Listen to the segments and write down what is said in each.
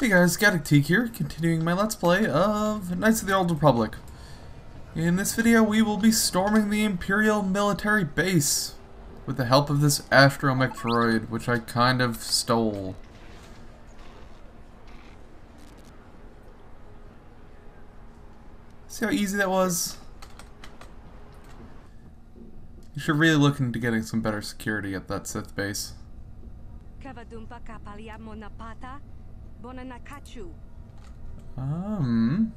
Hey guys, Gaddock here, continuing my Let's Play of Knights of the Old Republic. In this video, we will be storming the Imperial military base with the help of this astromech droid, which I kind of stole. See how easy that was? You should really look into getting some better security at that Sith base. Bonanakachu. Um...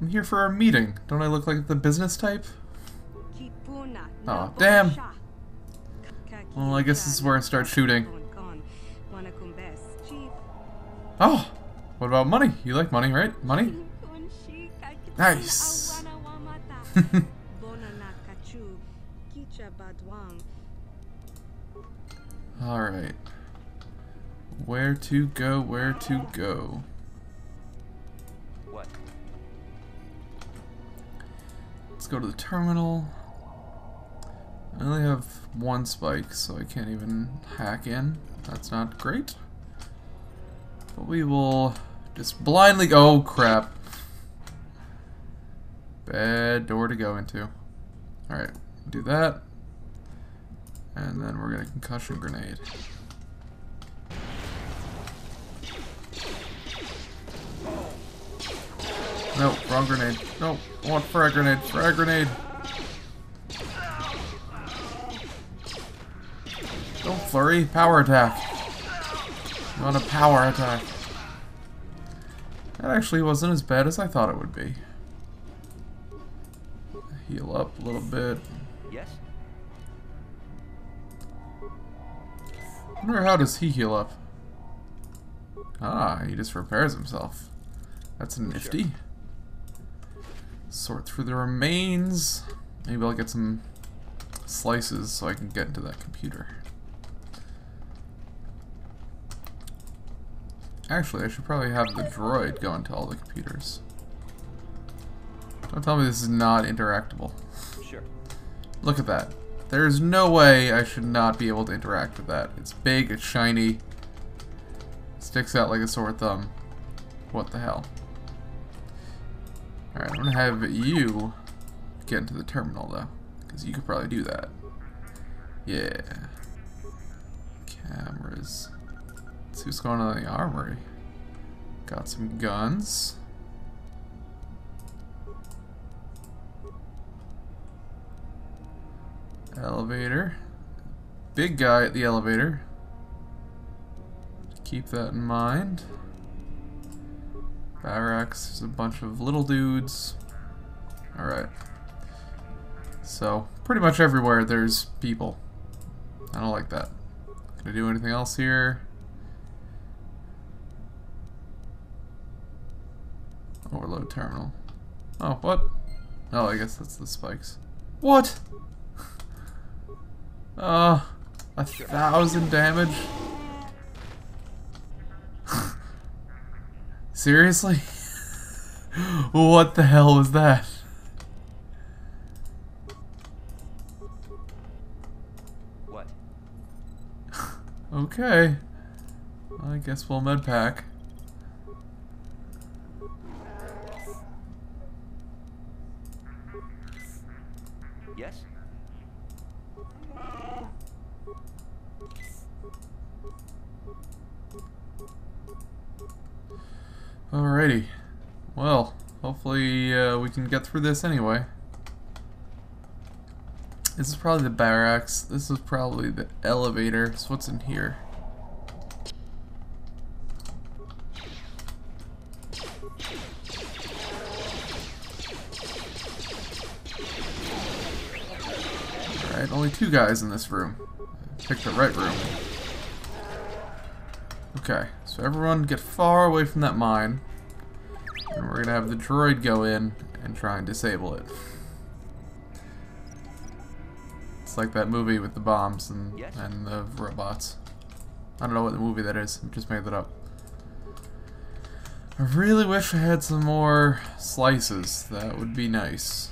I'm here for a meeting. Don't I look like the business type? Aw, damn. Well, I guess this is where I start shooting. Oh! What about money? You like money, right? Money? Nice. Alright. Where to go, where to go. What? Let's go to the terminal. I only have one spike, so I can't even hack in. That's not great. But we will just blindly- oh crap. Bad door to go into. Alright, do that. And then we're gonna concussion grenade. No, wrong grenade. No, I want frag grenade, frag grenade. Don't flurry, power attack. Want a power attack. That actually wasn't as bad as I thought it would be. Heal up a little bit. Yes? I wonder how does he heal up? Ah, he just repairs himself. That's nifty. Sort through the remains. Maybe I'll get some slices so I can get into that computer. Actually, I should probably have the droid go into all the computers. Don't tell me this is not interactable. Sure. Look at that. There's no way I should not be able to interact with that. It's big, it's shiny, sticks out like a sore thumb. What the hell? Alright, I'm gonna have you get into the terminal though, because you could probably do that. Yeah. Cameras. Let's see what's going on in the armory. Got some guns. Elevator. Big guy at the elevator. Keep that in mind. Barracks, there's a bunch of little dudes. Alright. So, pretty much everywhere there's people. I don't like that. Can I do anything else here? Overload terminal. Oh, what? Oh, I guess that's the spikes. What? Uh, a thousand damage? Seriously? what the hell was that? What? Okay. I guess we'll med pack. Yes? Alrighty. Well, hopefully uh, we can get through this anyway. This is probably the barracks. This is probably the elevator. So what's in here? Alright, only two guys in this room. Pick the right room. Okay, so everyone get far away from that mine. And we're gonna have the droid go in and try and disable it. It's like that movie with the bombs and, Yes. and the robots. I don't know what the movie that is. I just made that up. I really wish I had some more slices. That would be nice.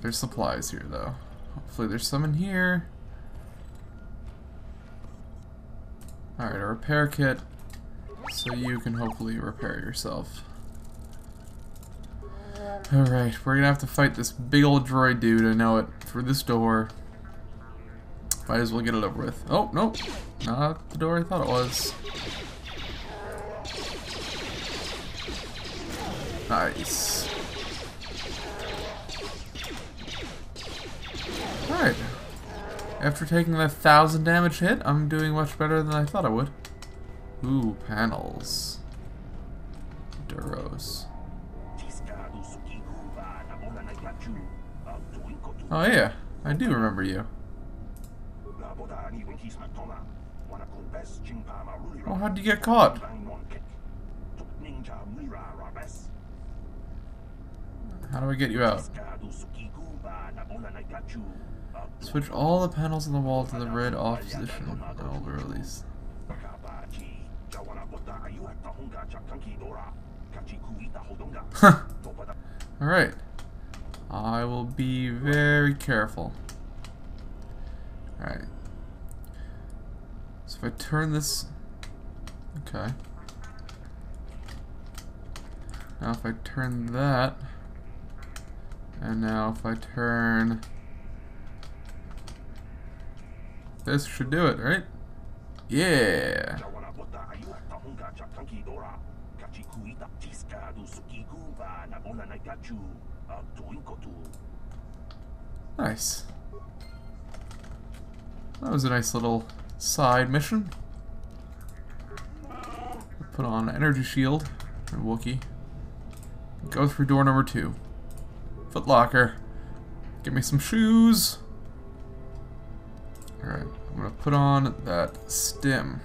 There's supplies here, though. Hopefully there's some in here. Alright, a repair kit. So you can hopefully repair yourself. Alright, we're gonna have to fight this big old droid dude, I know it, through this door. Might as well get it over with. Oh, nope. Not the door I thought it was. Nice. Alright. After taking that thousand damage hit, I'm doing much better than I thought I would. Ooh, panels. Duros. Oh yeah, I do remember you. Oh, how'd you get caught? How do I get you out? Switch all the panels on the wall to the red off position. Oh, release. Alright. I will be very careful. Alright. So if I turn this... Okay. Now if I turn that... And now if I turn... This should do it, right? Yeah! Nice. That was a nice little side mission. Put on energy shield and Wookie. Go through door number two. Foot locker. Give me some shoes. Alright, I'm gonna put on that stim.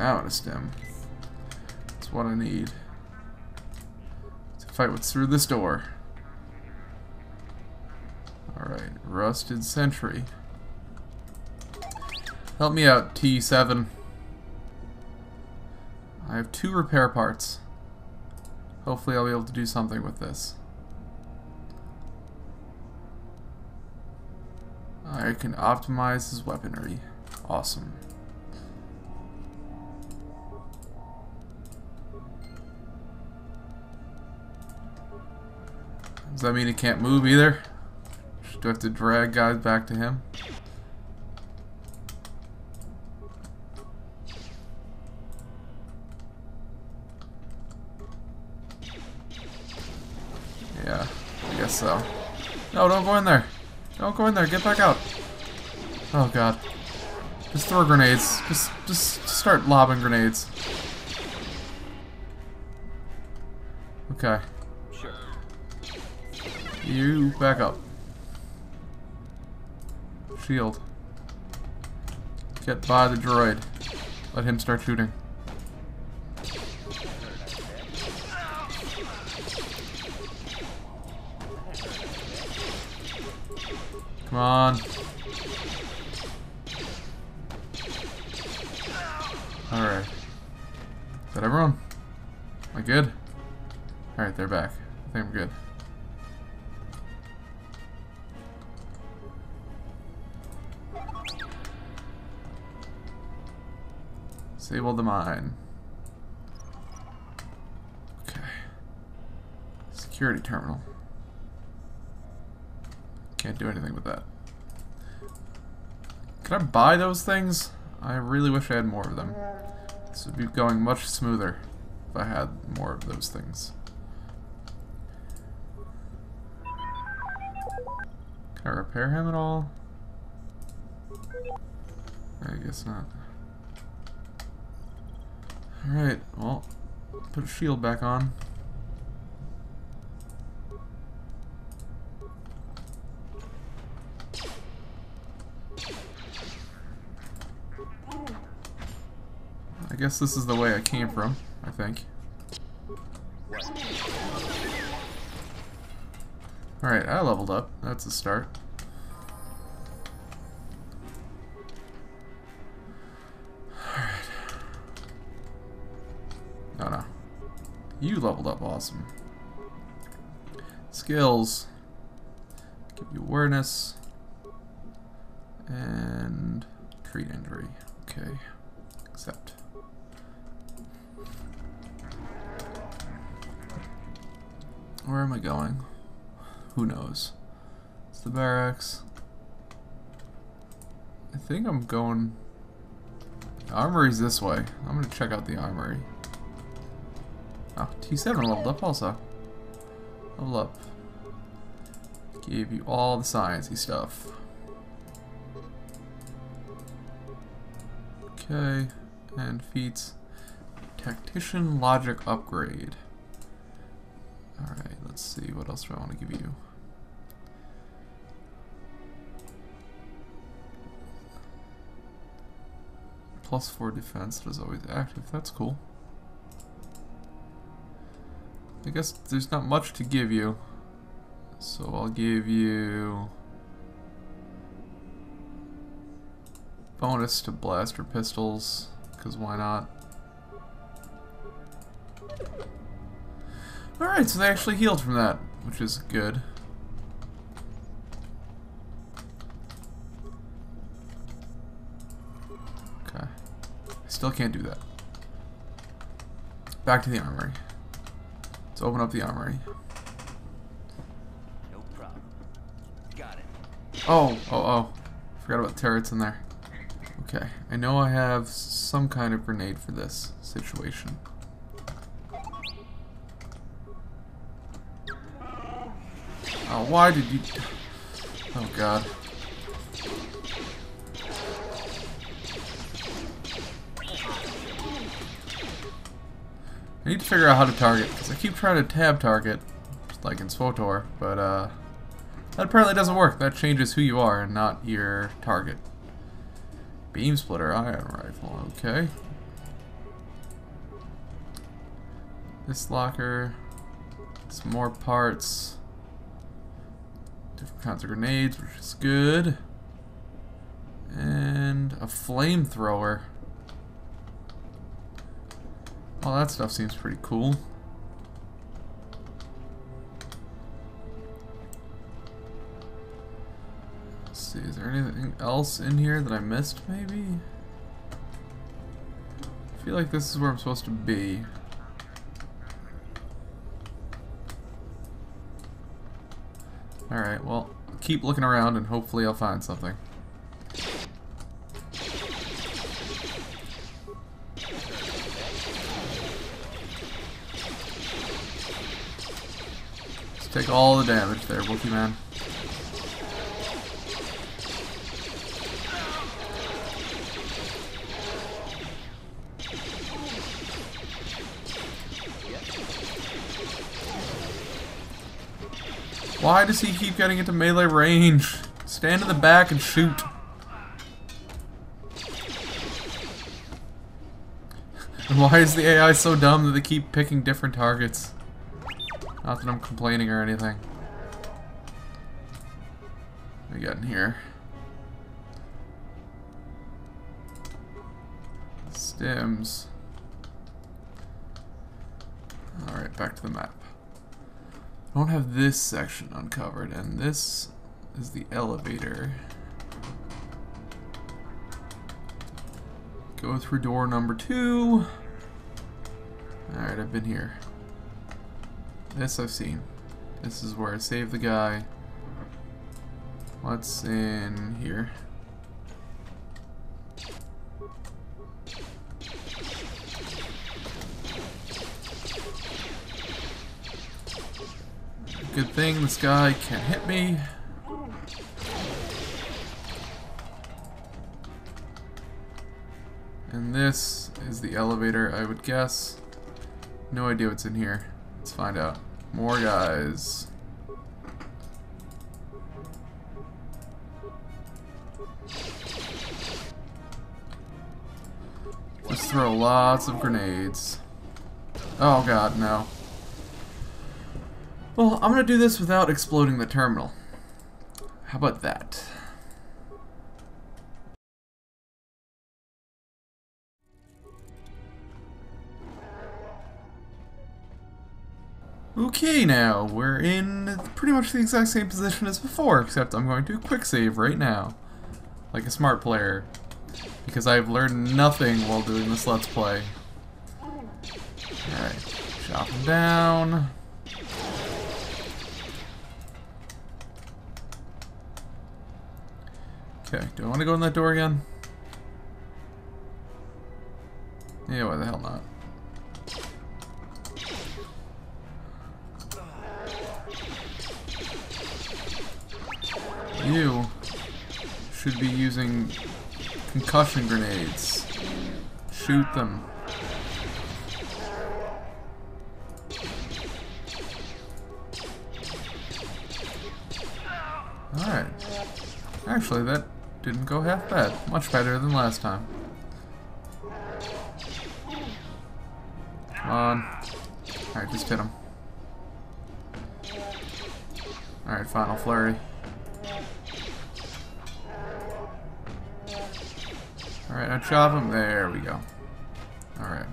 a stim. What I need. To fight what's through this door. Alright, Rusted Sentry. Help me out, T7. I have two repair parts. Hopefully I'll be able to do something with this. I can optimize his weaponry. Awesome. Does that mean he can't move either? Do I have to drag guys back to him? Yeah, I guess so. No, don't go in there. Don't go in there. Get back out. Oh god. Just throw grenades. Just, just start lobbing grenades. Okay. You back up. Shield. Get by the droid. Let him start shooting. Come on. Alright. Is that everyone? Am I good? Alright, they're back. I think I'm good. Disable the mine. Okay. Security terminal. Can't do anything with that. Can I buy those things? I really wish I had more of them. This would be going much smoother if I had more of those things. Can I repair him at all? I guess not. Alright, well, put a shield back on. I guess this is the way I came from, I think. Alright, I leveled up. That's a start. You leveled up awesome. Skills. Give you awareness. And treat injury. Okay. Accept. Where am I going? Who knows? It's the barracks. I think I'm going... The armory's this way. I'm gonna check out the armory. Ah, oh, T7 leveled up also. Level up. Gave you all the sciencey stuff. Okay, and feats. Tactician logic upgrade. Alright, let's see, what else do I want to give you? Plus 4 defense that is always active, that's cool. I guess there's not much to give you. So I'll give you... Bonus to blaster pistols, because why not? Alright, so they actually healed from that, which is good. Okay. I still can't do that. Back to the armory. Let's open up the armory. No problem. Got it. Oh, oh, oh. Forgot about turrets in there. Okay, I know I have some kind of grenade for this situation. Oh, why did you... Oh, God. I need to figure out how to target, because I keep trying to tab target, like in SWTOR, but, uh... That apparently doesn't work. That changes who you are and not your target. Beam splitter, ion rifle, okay. This locker, some more parts, different kinds of grenades, which is good, and a flamethrower. All that stuff seems pretty cool. Let's see, is there anything else in here that I missed, maybe? I feel like this is where I'm supposed to be. Alright, well, keep looking around and hopefully I'll find something. Take all the damage there, Wookie Man. Why does he keep getting into melee range? Stand in the back and shoot. And Why is the AI so dumb that they keep picking different targets? Not that I'm complaining or anything. What we got in here? Stims. Alright, back to the map. I don't have this section uncovered, and this is the elevator. Go through door number two. Alright, I've been here. This I've seen. This is where I saved the guy. What's in here? Good thing this guy can't hit me. And this is the elevator, I would guess. No idea what's in here. Find out. More guys. Let's throw lots of grenades. Oh god, no. Well, I'm gonna do this without exploding the terminal. How about that? Okay now, we're in pretty much the exact same position as before, except I'm going to quick save right now. like a smart player, because I've learned nothing while doing this Let's Play. Alright, chop him down. Okay, do I want to go in that door again? Yeah, why the hell not? You should be using concussion grenades. Shoot them. Alright. Actually, that didn't go half bad. Much better than last time. Come on. Alright, just hit him. Alright, final flurry. Now chop him. There we go. Alright.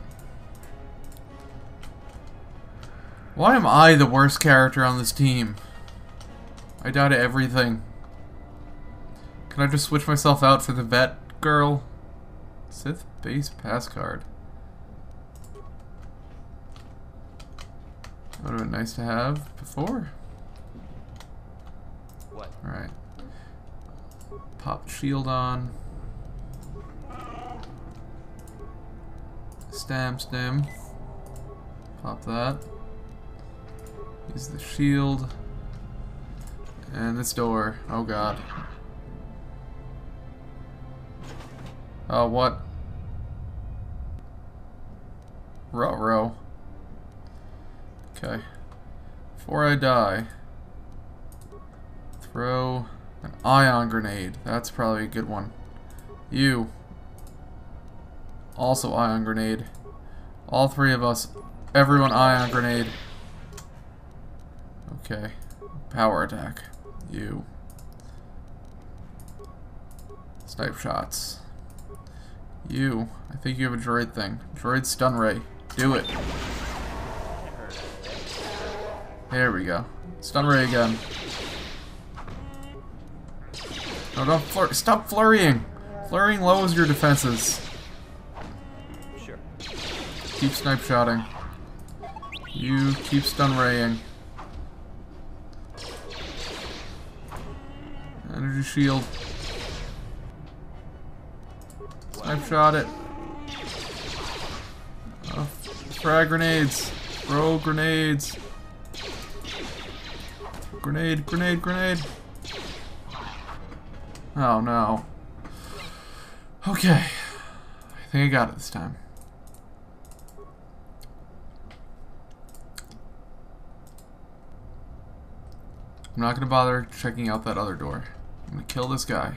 Why am I the worst character on this team? I died at everything. Can I just switch myself out for the vet girl? Sith base pass card. Would have been nice to have before. What? Alright. Pop shield on. Stam stem. Pop that. Use the shield. And this door. Oh god. Oh, what? Ruh-roh. Okay. Before I die, throw an ion grenade. That's probably a good one. You. Also ion grenade. All three of us. Everyone ion grenade. Okay. Power attack. You. Snipe shots. You. I think you have a droid thing. Droid stun ray. Do it. There we go. Stun ray again. No, don't flur- Stop flurrying! Flurrying lowers your defenses. Keep snipe shotting. You keep stun raying. Energy shield. Snipe shot it. Uh, frag grenades. Throw grenades. Grenade, grenade, grenade. Oh no. Okay. I think I got it this time. I'm not gonna bother checking out that other door. I'm gonna kill this guy.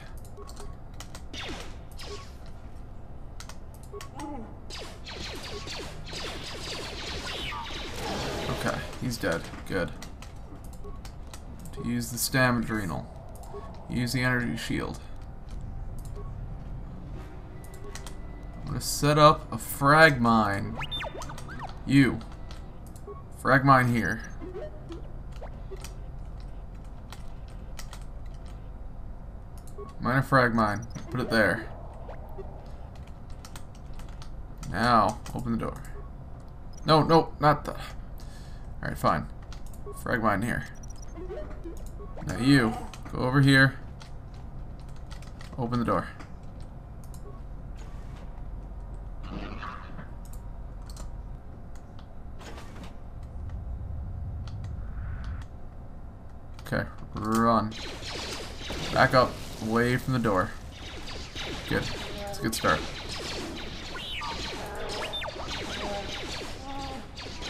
Okay, he's dead. Good. To use the stam adrenal. Use the energy shield. I'm gonna set up a frag mine. You. Frag mine here. Mine a frag mine. Put it there. Now, open the door. No, no, not the... Alright, fine. Frag mine here. Now you, go over here. Open the door. Okay, run. Back up, away from the door. Good. It's a good start.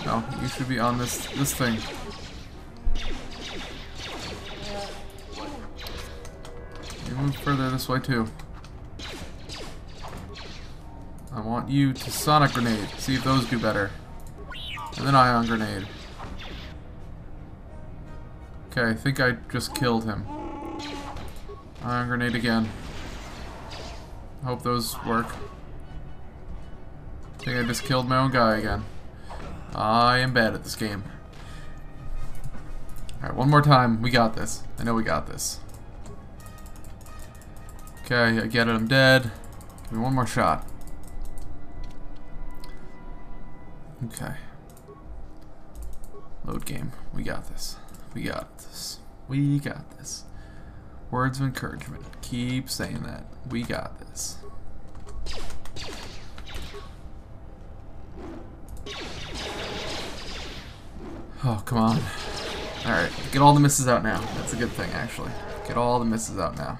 No, you should be on this this thing. You move further this way too. I want you to sonic grenade. See if those do better. And then ion grenade. Okay, I think I just killed him. Ion grenade again. Hope those work. I think I just killed my own guy again. I am bad at this game. Alright, one more time. We got this. I know we got this. Okay, I get it, I'm dead. Give me one more shot. Okay. Load game. We got this. We got this. We got this. Words of encouragement. Keep saying that. We got this. Oh, come on. Alright, get all the misses out now. That's a good thing, actually. Get all the misses out now.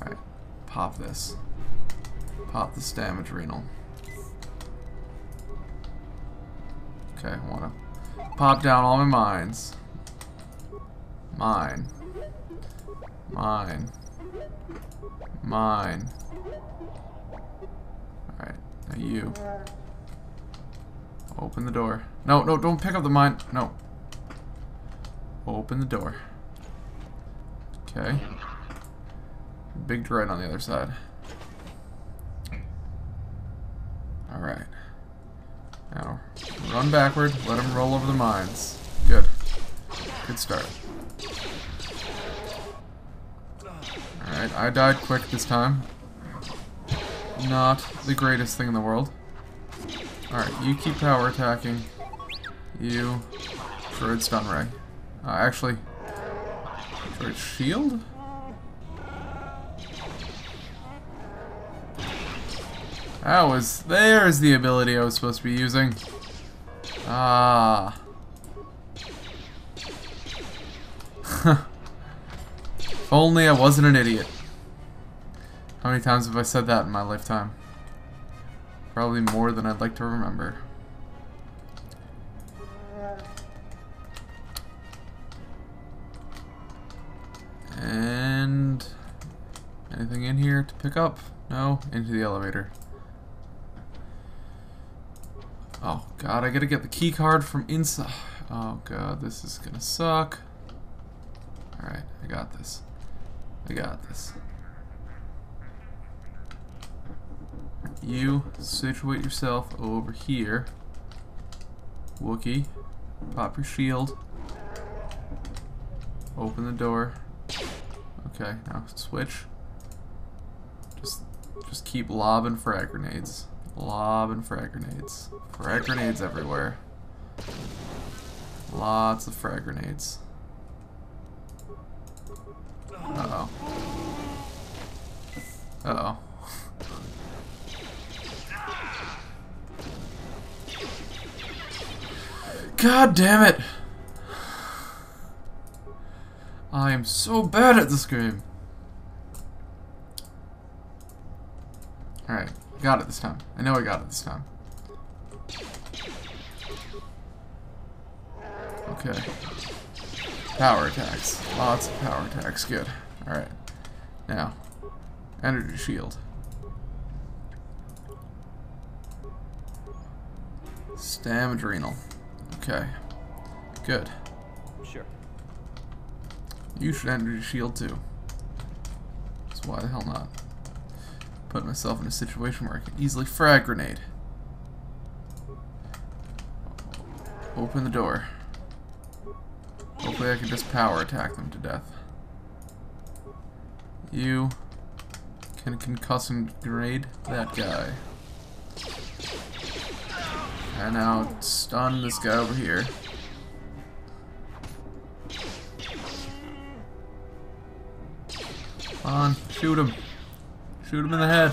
Alright, pop this. Pop this damage renal. Okay, I wanna pop down all my mines. Mine. Mine. Mine. Alright, now you. Open the door. No, no, don't pick up the mine. No. Open the door. Okay. Big dread on the other side. Alright. Now, run backward, let him roll over the mines. Good. Good start. Alright, I died quick this time. Not the greatest thing in the world. Alright, you keep power attacking. You. Droid stun ray. Uh, actually. Droid shield? That was. There's the ability I was supposed to be using. Ah. Only I wasn't an idiot. How many times have I said that in my lifetime? Probably more than I'd like to remember. And anything in here to pick up? No, into the elevator. Oh god, I gotta get the key card from inside. Oh god, this is gonna suck. Alright, I got this. I got this. You situate yourself over here. Wookie. Pop your shield. Open the door. Okay, now switch. Just just keep lobbing frag grenades. Lobbing frag grenades. Frag grenades everywhere. Lots of frag grenades. Uh-oh. Uh-oh. God damn it! I am so bad at this game. Alright, got it this time. I know I got it this time. Okay. Power attacks. Lots of power attacks. Good. Alright. Now, energy shield. Stam adrenal. Okay. Good. Sure. You should energy shield too. So why the hell not? Put myself in a situation where I can easily frag grenade. Open the door. Hopefully I can just power attack them to death. You can concussion grenade that guy. And now stun this guy over here. Come on, shoot him. Shoot him in the head.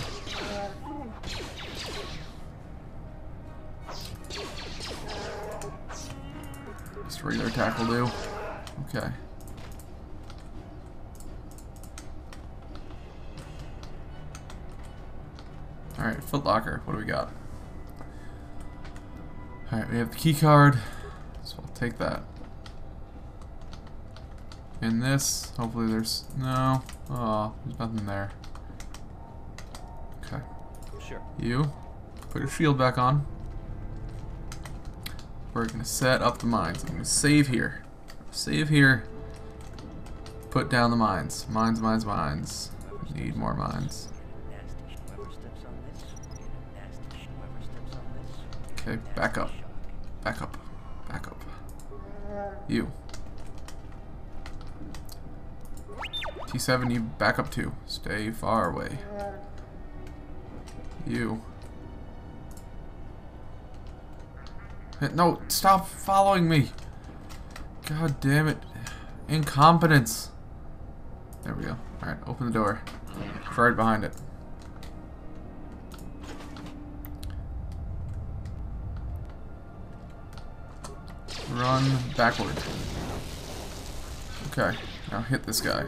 Just regular attack will do. Okay. Alright, Footlocker, what do we got? Alright, we have the key card, so I'll take that. In this, hopefully there's... no. Oh, there's nothing there. Okay. Sure. You, put your shield back on. We're gonna set up the mines. I'm gonna save here. Save here. Put down the mines. Mines, mines, mines. Need more mines. Okay, back up. Back up. Back up. You. T7, you back up too. Stay far away. You. No, stop following me. God damn it. Incompetence. There we go. Alright, open the door. It's right behind it. Run backward. Okay, now hit this guy.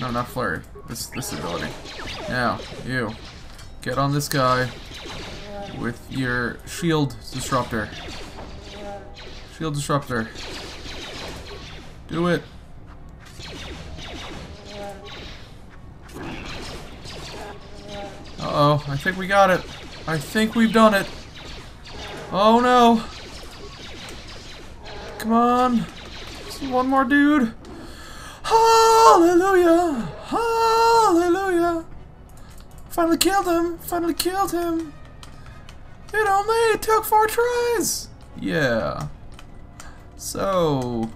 No, not flurry. This this ability. Now, you. Get on this guy with your shield disruptor. Shield disruptor. Do it. Uh-oh, I think we got it. I think we've done it. Oh no. Come on. One more dude. Hallelujah! Hallelujah! Finally killed him! Finally killed him! It only took four tries! Yeah. So,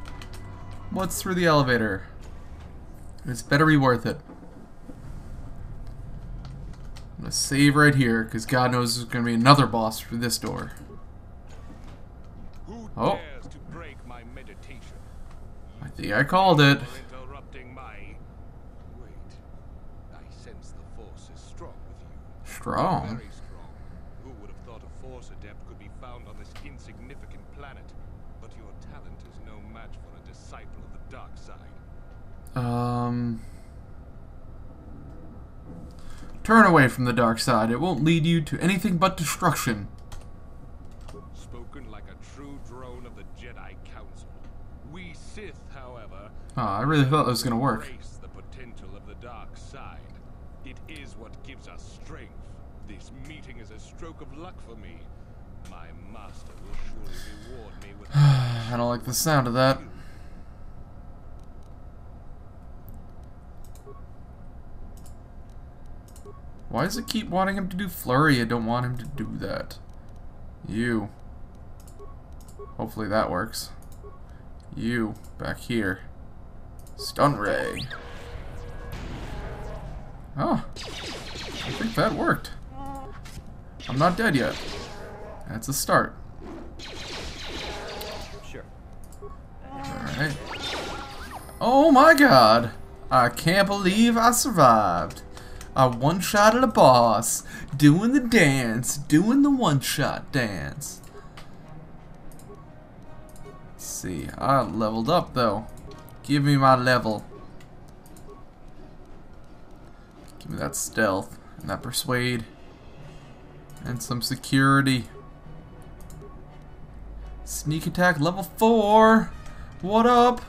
what's through the elevator? It's better be worth it. I'm gonna save right here, because God knows there's gonna be another boss through this door. Who Oh. dares to break my meditation? I think I called it. My. Wait. I sense the force is strong with you. Strong. Very strong. Who would have thought a force adept could be found on this insignificant planet? But your talent is no match for a disciple of the dark side. Um. Turn away from the dark side. It won't lead you to anything but destruction. Spoken like a true drone of the Jedi Council. We Sith, however, Ah, I really thought that was gonna work. the potential of the dark side. It is what gives us strength. This meeting is a stroke of luck for me. My master will surely reward me with. I don't like the sound of that. Why does it keep wanting him to do flurry? I don't want him to do that. You. Hopefully that works. You, back here. Stun ray. Oh. I think that worked. I'm not dead yet. That's a start. Oh my god! I can't believe I survived. I one-shotted a boss, doing the dance, doing the one-shot dance. Let's see, I leveled up though. Give me my level. Give me that stealth, and that persuade, and some security. Sneak attack level 4! What up?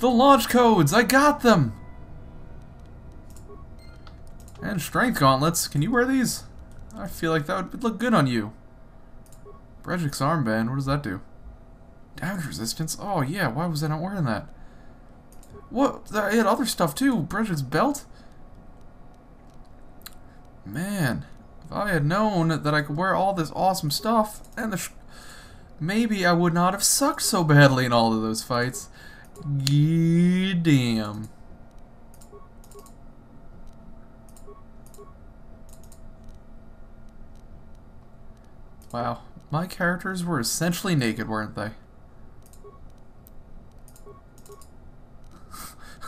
The launch codes! I got them! And strength gauntlets. Can you wear these? I feel like that would look good on you. Brejik's armband. What does that do? Damage resistance? Oh yeah, why was I not wearing that? What? I had other stuff too. Brejik's belt? Man, if I had known that I could wear all this awesome stuff, and the maybe I would not have sucked so badly in all of those fights. Yeah, damn. Wow, my characters were essentially naked, weren't they?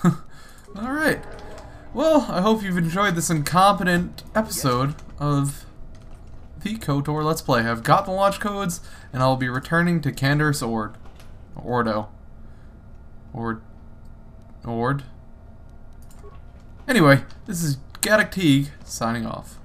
Alright. Well, I hope you've enjoyed this incompetent episode of the KOTOR Let's Play. I've got the launch codes, and I'll be returning to Canderous Ord. Ordo. Ord. Ord. Anyway, this is Gaddock Teeg, signing off.